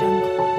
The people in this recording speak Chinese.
真苦